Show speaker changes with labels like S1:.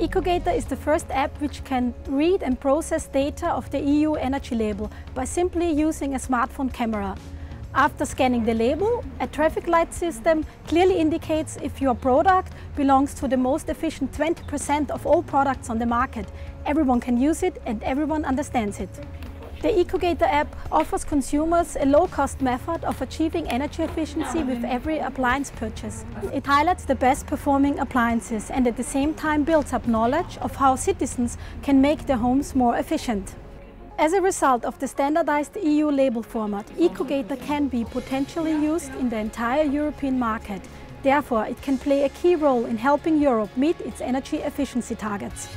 S1: EcoGator is the first app which can read and process data of the EU energy label by simply using a smartphone camera. After scanning the label, a traffic light system clearly indicates if your product belongs to the most efficient 20% of all products on the market. Everyone can use it and everyone understands it. The EcoGator app offers consumers a low-cost method of achieving energy efficiency with every appliance purchase. It highlights the best performing appliances and at the same time builds up knowledge of how citizens can make their homes more efficient. As a result of the standardized EU label format, EcoGator can be potentially used in the entire European market. Therefore, it can play a key role in helping Europe meet its energy efficiency targets.